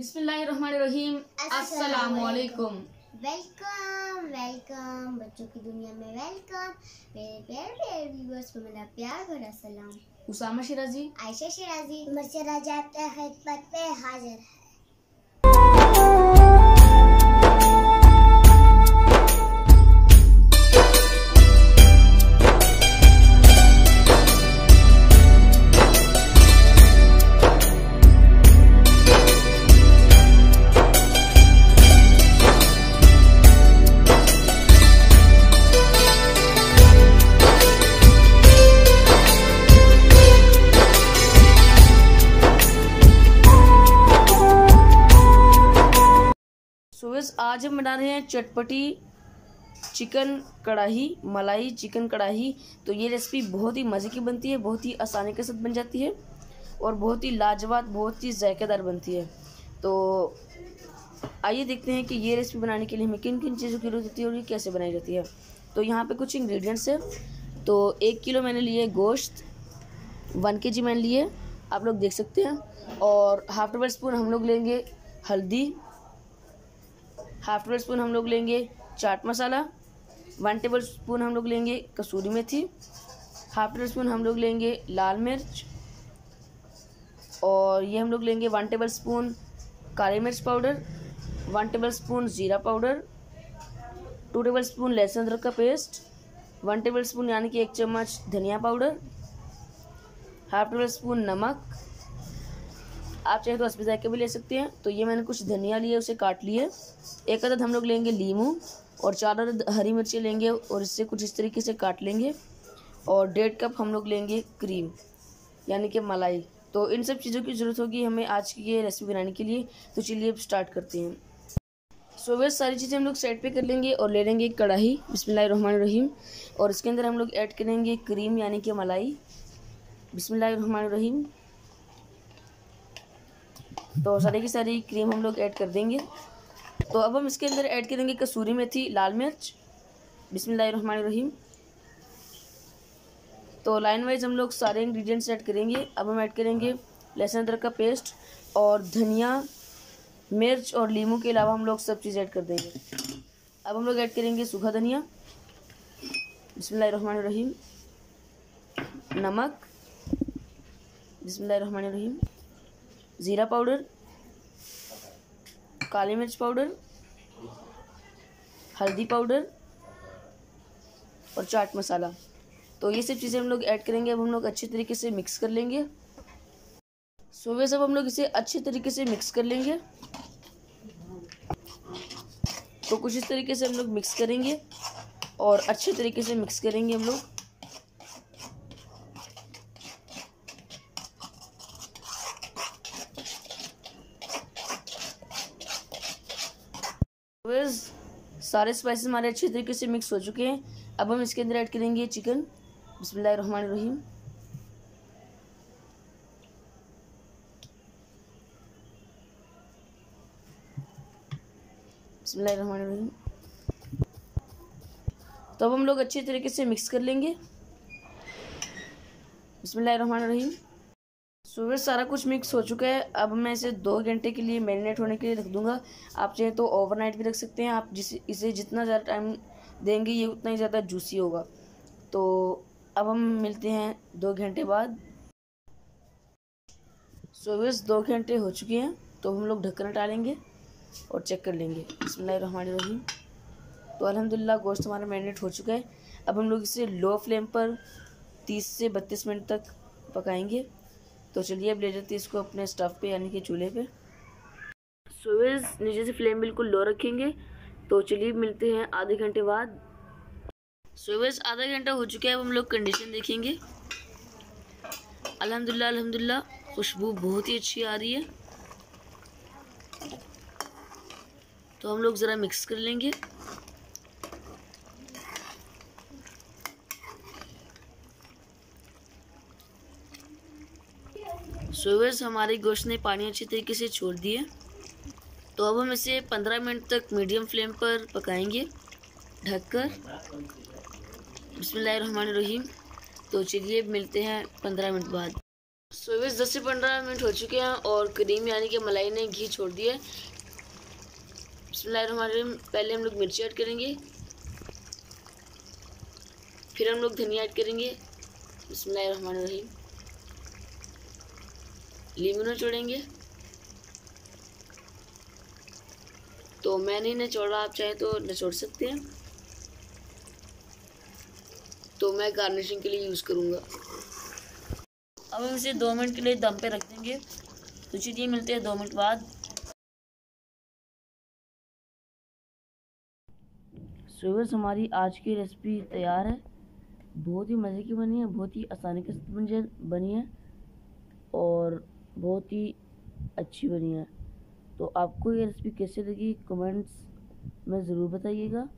बिस्मिल्लाहिर्रहमानिर्रहीम। अस्सलाम वालेकुम वेलकम वेलकम बच्चों की दुनिया में वेलकम। मेरे प्यारे प्यारे व्यूअर्स को मेरा प्यार भरा सलाम उसामा शिराजी। आयशा शिराजी। मर्शद राजा खिदमत पे हाजिर। है सुबह आज हम बना रहे हैं चटपटी चिकन कढ़ाई मलाई चिकन कढ़ाई तो ये रेसिपी बहुत ही मज़े की बनती है, बहुत ही आसानी के साथ बन जाती है और बहुत ही लाजवाब, बहुत ही जायकेदार बनती है। तो आइए देखते हैं कि ये रेसिपी बनाने के लिए हमें किन किन चीज़ों की ज़रूरत होती है और ये कैसे बनाई जाती है। तो यहाँ पे कुछ इंग्रेडिएंट्स है। तो एक किलो मैंने लिए गोश्त, वन के जी मैंने लिए, आप लोग देख सकते हैं। और हाफ़ टेबल स्पून हम लोग लेंगे हल्दी हाफ़ टेबल स्पून हम लोग लेंगे chaat masala, one tablespoon हम लोग लेंगे कसूरी मेथी, हाफ़ टेबल स्पून हम लोग लेंगे लाल मिर्च, और ये हम लोग लेंगे वन टेबल स्पून काली मिर्च पाउडर, वन टेबल स्पून ज़ीरा पाउडर, टू टेबल स्पून लहसुन अदरक का पेस्ट, वन टेबल स्पून यानी कि एक चम्मच धनिया पाउडर, हाफ़ टेबल स्पून नमक आप चाहे तो असबी जायके भी ले सकते हैं। तो ये मैंने कुछ धनिया लिए, उसे काट लिए। एक अदद हम लोग लेंगे लीमू और चार अदद हरी मिर्ची लेंगे और इससे कुछ इस तरीके से काट लेंगे। और डेढ़ कप हम लोग लेंगे क्रीम, यानी कि मलाई। तो इन सब चीज़ों की ज़रूरत होगी हमें आज की ये रेसिपी बनाने के लिए। तो चलिए अब स्टार्ट करते हैं। सो वे सारी चीज़ें हम लोग साइड पे कर लेंगे और ले लेंगे कढ़ाई, बिस्मिल्लाहिर्रहमानिर्रहीम। और इसके अंदर हम लोग ऐड करेंगे क्रीम यानी कि मलाई। बिस्मिल्लाहिर्रहमानिर्रहीम। तो सारी की सारी क्रीम हम लोग ऐड कर देंगे। तो अब हम इसके अंदर ऐड करेंगे कसूरी मेथी, लाल मिर्च, बिस्मिल्लाहिर्रहमानिर्रहीम। तो लाइन वाइज हम लोग सारे इंग्रेडिएंट्स ऐड करेंगे। अब हम ऐड करेंगे लहसुन, अदरक का पेस्ट और धनिया, मिर्च और लीमू के अलावा हम लोग सब चीज़ ऐड कर देंगे। अब हम लोग ऐड करेंगे सूखा धनिया, बिस्मिल्लाहिर्रहमानिर्रहीम। नमक, बिस्मिल्लाहिर्रहमानिर्रहीम। ज़ीरा पाउडर, काली मिर्च पाउडर, हल्दी पाउडर और चाट मसाला। तो ये सब चीज़ें हम लोग ऐड करेंगे, अब हम लोग अच्छे तरीके से मिक्स कर लेंगे। सुबह सब हम लोग इसे अच्छे तरीके से मिक्स कर लेंगे। तो कुछ इस तरीके से हम लोग मिक्स करेंगे और अच्छे तरीके से मिक्स करेंगे हम लोग। सारे स्पाइसेस हमारे अच्छे तरीके से मिक्स हो चुके हैं। अब हम इसके अंदर ऐड करेंगे चिकन बिस्मिल्लाहिर्रहमानिर्रहीम। बिस्मिल्लाहिर्रहमानिर्रहीम। तो अब हम लोग अच्छे तरीके से मिक्स कर लेंगे। बिस्मिल्लाहिर्रहमानिर्रहीम। सुबह सारा कुछ मिक्स हो चुका है। अब मैं इसे दो घंटे के लिए मैरिनेट होने के लिए रख दूँगा। आप चाहें तो ओवरनाइट भी रख सकते हैं। आप जिस, इसे जितना ज़्यादा टाइम देंगे, ये उतना ही ज़्यादा जूसी होगा। तो अब हम मिलते हैं दो घंटे बाद। सुबह दो घंटे हो चुके हैं। तो हम लोग ढक्कन डालेंगे और चेक कर लेंगे। बिस्मिल्लाहिर्रहमानिर्रहीम। तो अल्हम्दुलिल्लाह गोश्त हमारा मैरिनेट हो चुका है। अब हम लोग इसे लो फ्लेम पर तीस से बत्तीस मिनट तक पकाएँगे। तो चलिए अब ले जाते इसको अपने स्टव पे, यानी कि चूल्हे पे। सुबह नीचे से फ्लेम बिल्कुल लो रखेंगे। तो चलिए मिलते हैं आधे घंटे बाद। सुबह आधा घंटा हो चुका है, अब हम लोग कंडीशन देखेंगे। अल्हम्दुलिल्लाह अल्हम्दुलिल्लाह, खुशबू बहुत ही अच्छी आ रही है। तो हम लोग ज़रा मिक्स कर लेंगे। सुबह हमारे गोश्त ने पानी अच्छी तरीके से छोड़ दिया तो अब हम इसे 15 मिनट तक मीडियम फ्लेम पर पकाएँगे। ढककर। बिस्मिल्लाहिर्रहमानिर्रहीम। तो चलिए मिलते हैं 15 मिनट बाद। सोवेज so, दस से पंद्रह मिनट हो चुके हैं और क्रीम यानी कि मलाई ने घी छोड़ दिया हमारे पहले हम लोग मिर्ची ऐड करेंगे। फिर हम लोग धनिया ऐड करेंगे। बसमान रहीम लीमू छोड़ेंगे तो मैंने निचोड़ा आप चाहे तो निचोड़ सकते हैं। तो मैं गार्निशिंग के लिए यूज़ करूँगा। अब हम इसे दो मिनट के लिए दम पे रख देंगे। तो चलिए मिलते हैं दो मिनट बाद। सुबह हमारी आज की रेसिपी तैयार है। बहुत ही मज़े की बनी है, बहुत ही आसानी के साथ बनी है। और बहुत ही अच्छी बनी है। तो आपको ये रेसिपी कैसे लगी कमेंट्स में ज़रूर बताइएगा।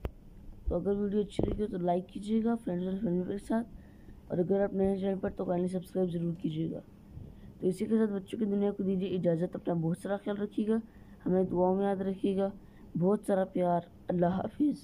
तो अगर वीडियो अच्छी लगी हो तो लाइक कीजिएगा फ्रेंड्स और फैमिली के साथ। और अगर आप नए चैनल पर तो काइंडली सब्सक्राइब ज़रूर कीजिएगा। तो इसी के साथ बच्चों की दुनिया को दीजिए इजाज़त, अपना बहुत सारा ख्याल रखिएगा। हमें दुआओं में याद रखिएगा। बहुत सारा प्यार। अल्लाह हाफिज़।